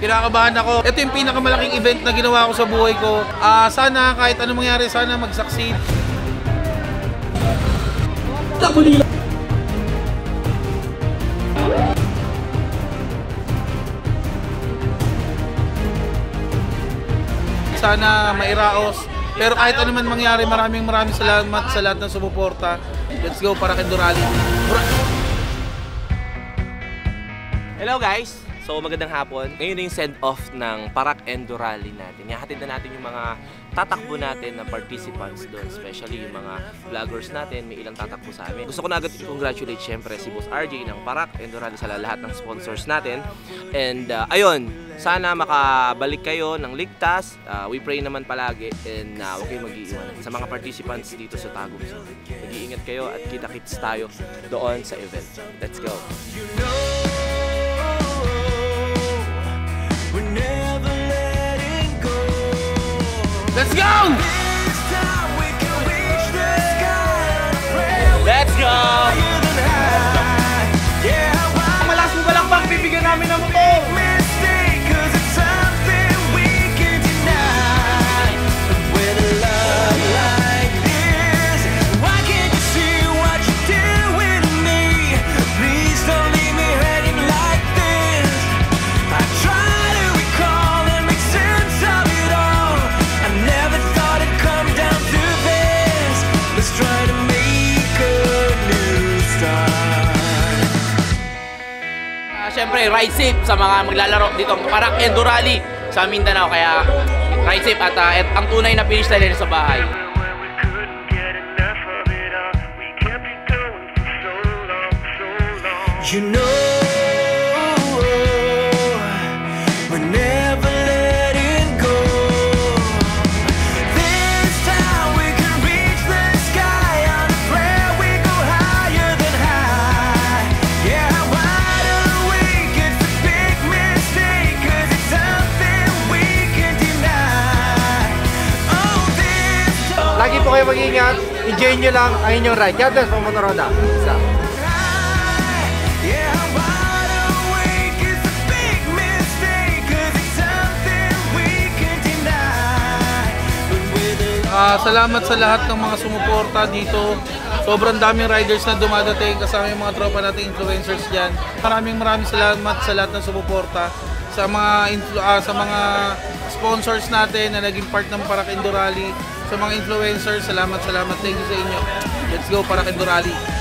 kinakabahan ako. Ito yung pinakamalaking event na ginawa ko sa buhay ko. Ah, sana kahit anong mangyari, sana mag-succeed. Sana mairaos. Pero kahit ano man mangyari, maraming maraming salamat sa lahat ng sumuporta. Let's go para kay Durali. Hello guys! So magandang hapon. Ngayon yung send-off ng Parak Endo natin. Ihatid na natin yung mga tatakbo natin na participants doon. Especially yung mga vloggers natin. May ilang tatakbo sa amin. Gusto ko na agad i-congratulate syempre si Boss RJ ng Parak Endo sa lahat ng sponsors natin. And uh, ayun, sana makabalik kayo ng ligtas. Uh, we pray naman palagi and uh, huwag kayong mag-iiwan. Sa mga participants dito sa Tagum. Mag-iingat kayo at kita-kits tayo doon sa event. Let's go! Let's go! Siyempre, ride safe sa mga maglalaro dito parang Endo Rally sa Mindanao. Kaya ride safe at ah, et- ang tunay na finish line sa bahay. Where we po kayo mag-ingat. Enjoy nyo lang ang inyong ride. God bless mga Motorola. Isa. Ah, salamat sa lahat ng mga sumuporta dito. Sobrang daming riders na dumadating kasama yung mga tropa nating influencers diyan. Maraming maraming salamat sa lahat ng sumuporta sa mga ah, sa mga sponsors natin na naging part ng Parak Endurali. Sa mga influencers, salamat salamat. Thank you sa inyo. Let's go Parak Endurali.